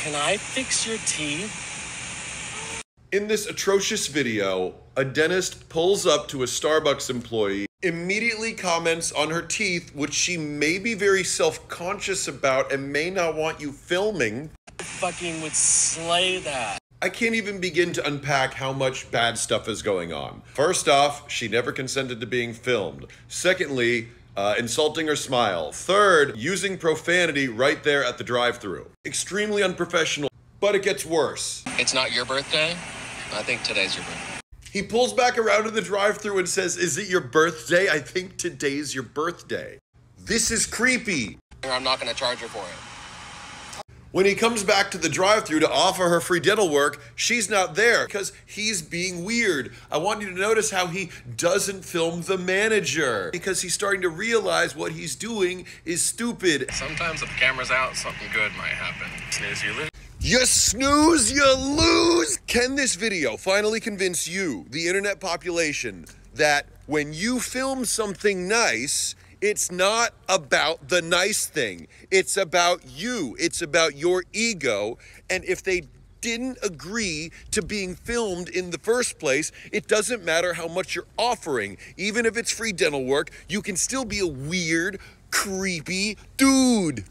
Can I fix your teeth? In this atrocious video, a dentist pulls up to a Starbucks employee, immediately comments on her teeth, which she may be very self conscious about and may not want you filming. I fucking would slay that. I can't even begin to unpack how much bad stuff is going on. First off, she never consented to being filmed. Secondly, uh, insulting her smile. Third, using profanity right there at the drive through. Extremely unprofessional, but it gets worse. It's not your birthday? I think today's your birthday. He pulls back around to the drive through and says, Is it your birthday? I think today's your birthday. This is creepy. I'm not gonna charge her for it. When he comes back to the drive through to offer her free dental work, she's not there because he's being weird. I want you to notice how he doesn't film the manager because he's starting to realize what he's doing is stupid. Sometimes if the camera's out, something good might happen. Snooze, you lose. You snooze, you lose. Can this video finally convince you, the internet population, that when you film something nice, it's not about the nice thing. It's about you. It's about your ego. And if they didn't agree to being filmed in the first place, it doesn't matter how much you're offering. Even if it's free dental work, you can still be a weird, creepy dude.